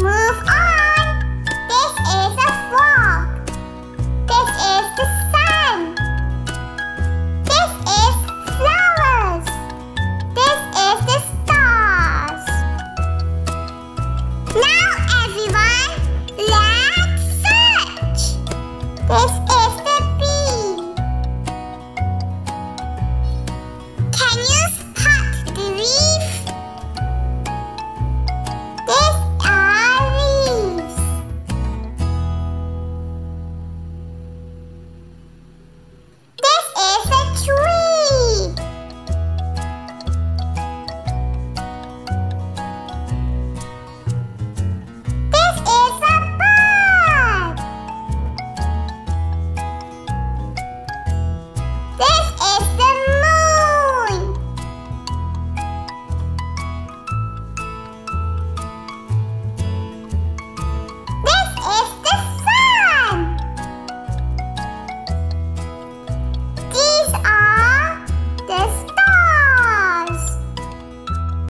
Move on!